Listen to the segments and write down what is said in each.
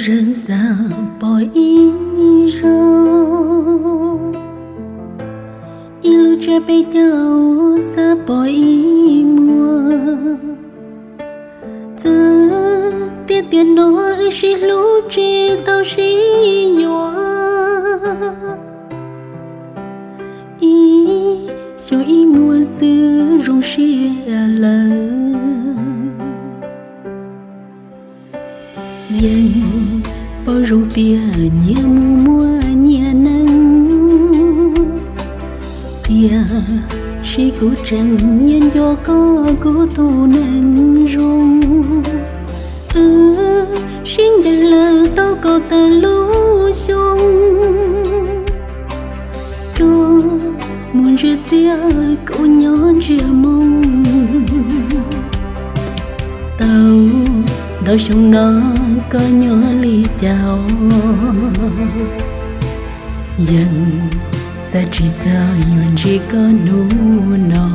人散播一肉，一路这被丢撒播一抹，这点点落是路知道是 Yên bao rung tia nhẹ mù mua nhẹ nắng tia chỉ cố trần nhân do có cố tu nắng rung ừ xin dài lờ tao có ta lũ dung cho muốn chia tia cậu nhớ chia mong tao đau trong nó có nhớ ly chào. Dần sẽ chỉ cho yun chỉ có nụ nó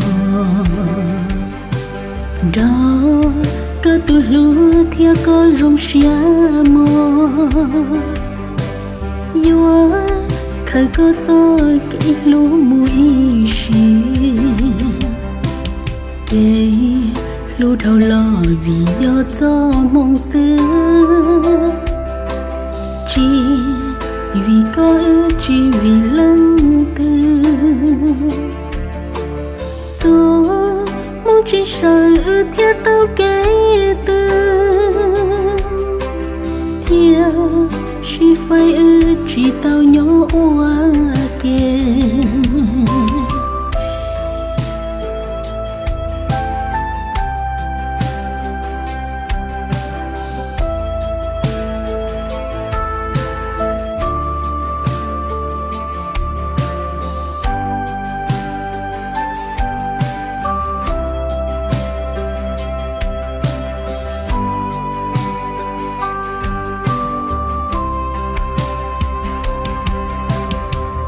đó có tu lúa thia có rong xia mò. Yua khởi có cho cái lúa mùi xì. Kể lưu đầu lo vì do gió mong xưa. Chỉ vì có ước, chỉ vì lăng tư tôi mong chỉ sợ ước theo tao kể từ. Theo, chỉ phải ước chỉ tao nhớ.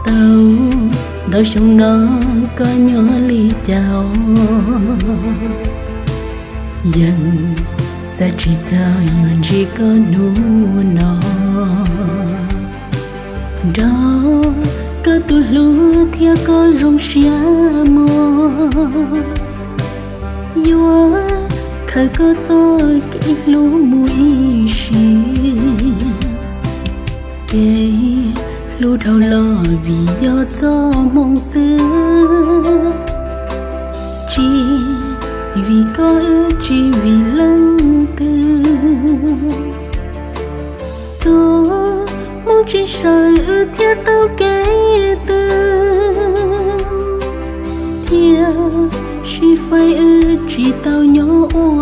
Tàu đau trong nó có nhỏ ly chào. Dần sẽ chỉ cho yuan chỉ có nụ nó đó có tu lú thia có rong xia mò. Yêu khởi có cho cái lú mùi xì. Kê lúc đầu lo vì do cho mong xưa chỉ vì có ước chỉ vì lăng tư tôi mong chỉ sợ ước theo tao kể từ. Theo chỉ phải ước chỉ tao nhỏ hoa